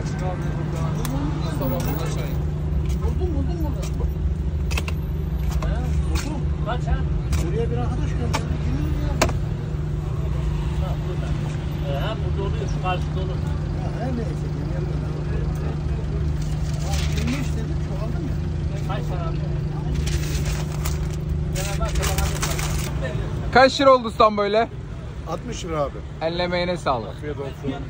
Yalçın abi burada. Mustafa burada çay. Kaç ha? Buraya bir arkadaş gönderdi. Kimin ya? Ha, burada. Ee, ha, burada oluyor, şu karşıda olur. Ya her neyse. Geliyorum. Abi 20 istedim çoğaldı mı? Kaç bak, bana Kaç lira oldu ustam böyle? 60 lira abi. Ellemeğine sağlık. Afiyet olsun.